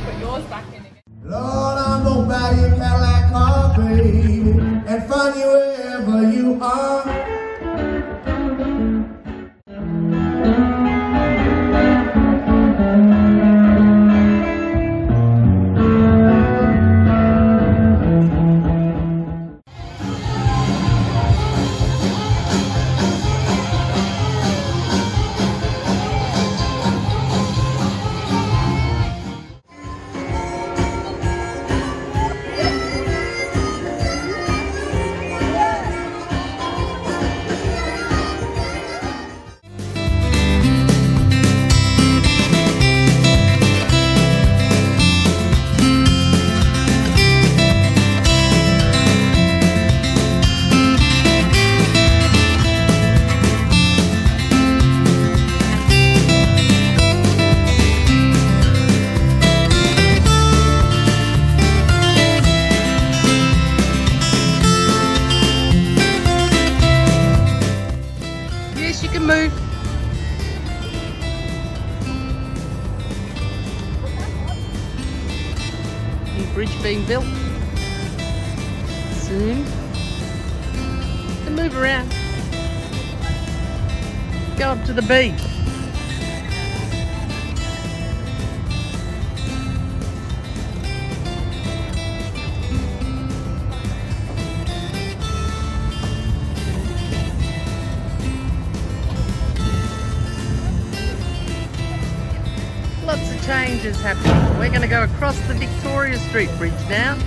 put yours back Mm-hmm. Soon. And move around. Go up to the beach. Lots of changes happening. We're going to go across the Victoria Street Bridge now.